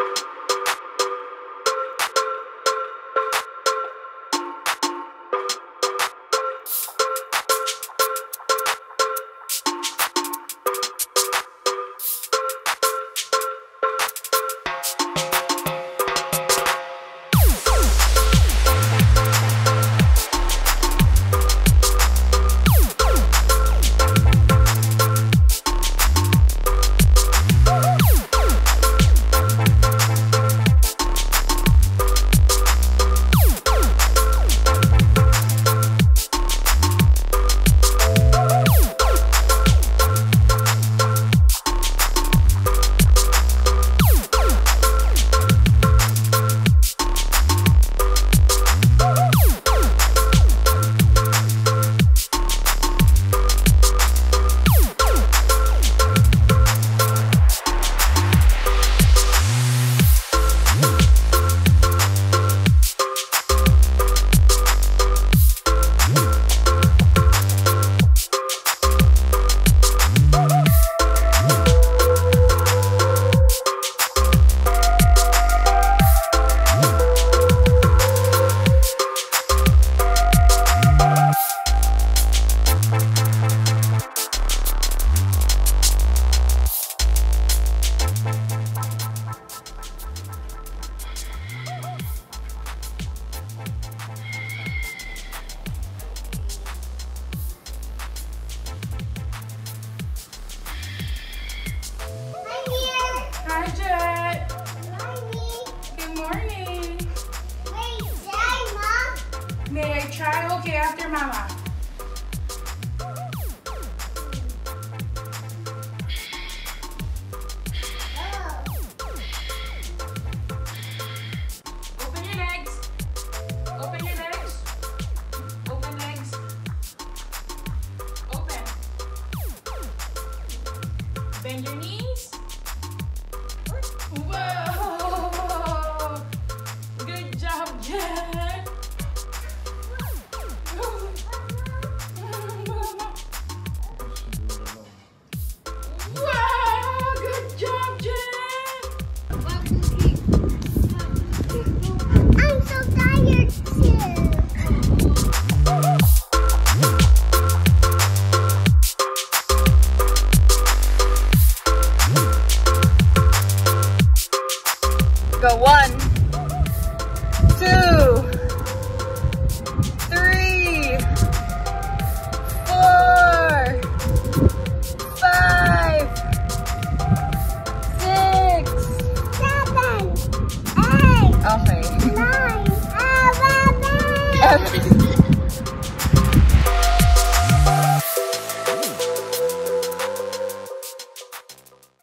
you Try okay after mama. Bend your knees. Whoa! Good job, Jen. one.